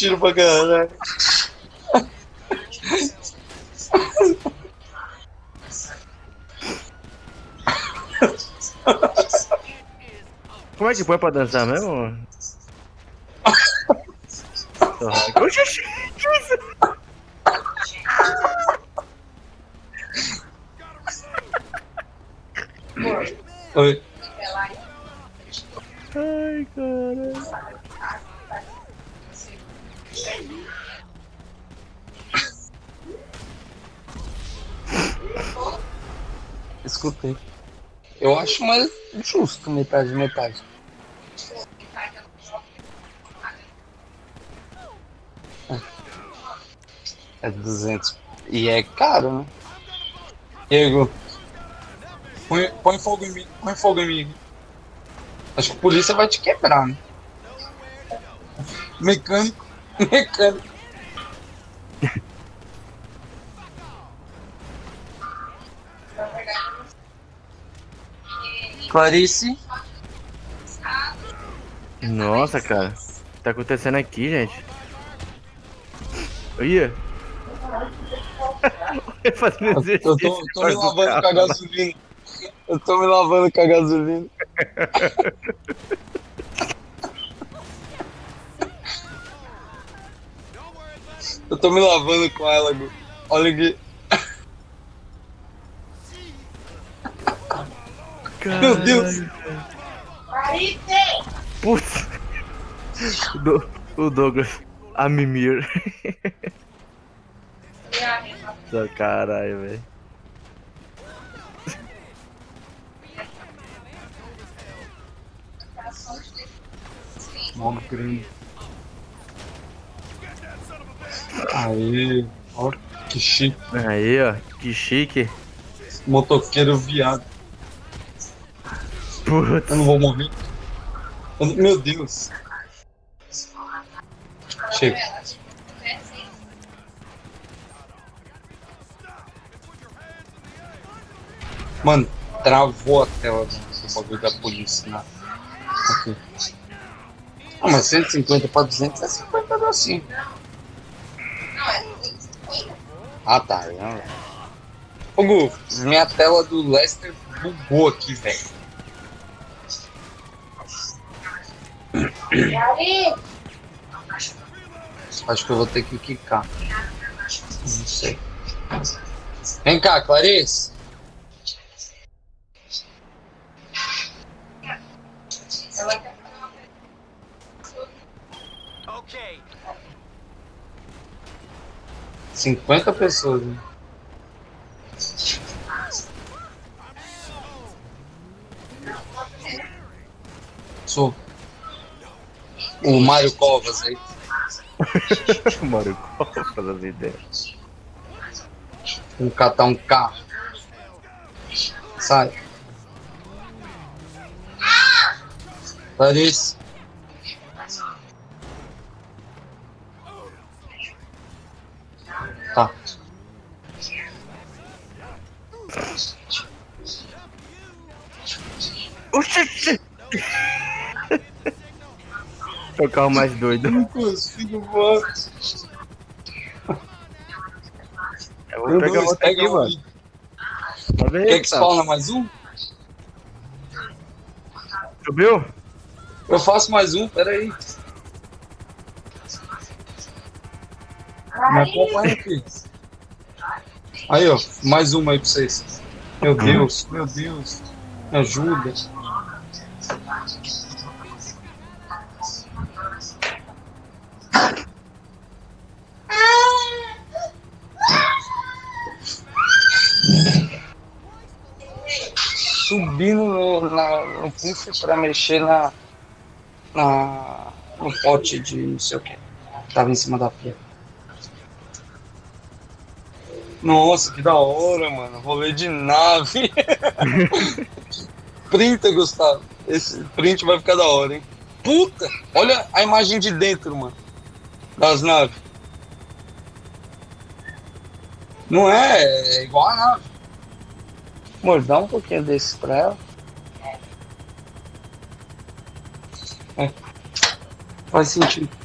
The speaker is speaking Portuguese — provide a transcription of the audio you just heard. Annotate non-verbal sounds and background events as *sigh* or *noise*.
tiro pra caralho. Como é que põe pra dançar mesmo? Oxi? Oi. Ai, caralho. Escutei. Eu acho mais justo metade, metade. É 200. E é caro, né? Diego, põe, põe fogo em mim, põe fogo em mim. Acho que a polícia vai te quebrar, né? Mecânico, *laughs* mecânico. Clarice, Nossa, cara. O que tá acontecendo aqui, gente? Olha. *laughs* Fazendo eu tô, tô me lavando com a gasolina. Eu tô me lavando com a gasolina. *laughs* Eu tô me lavando com ela, Gu. Olha aqui. Meu Deus. Putz. O Do- O Douglas. A mimir. Nossa, *laughs* Caralho, velho. Mó grande. Aí, ó, que chique. Aí, ó. Que chique. Motoqueiro viado. Putz. Eu não vou morrer. Meu Deus. Chega. Mano, travou a tela do, bagulho da polícia. Né? Aqui. Ah, mas 150 para 200 é 50 assim. Ah, tá. Ô, Gu, minha tela do Lester bugou aqui, velho. Acho que eu vou ter que quicar. Não sei. Vem cá, Clarice. Okay. 50 pessoas. né? Sou. O Mário Covas aí. *laughs* Mário Copas das ideias. Vamos catar um carro. Sai. Clarice. Tá. Oxi! É o carro mais doido. Não consigo, mano. Eu vou pegar outro aqui, um mano. Tá? Quer que spawna mais um? Subiu? Eu faço mais um, peraí. Me acompanha aqui. Aí, ó, mais uma aí pra vocês. Meu Deus, meu Deus. Me ajuda. Subindo no, na, no puff pra mexer na, na, no pote de não sei o que. Tava em cima da pia. Nossa, que da hora, mano. Rolê de nave. *laughs* Printa, Gustavo. Esse print vai ficar da hora, hein? Puta! Olha a imagem de dentro, mano. Das naves. Não é, é igual a nave. Amor, dá um pouquinho desse pra ela. É. Faz sentido.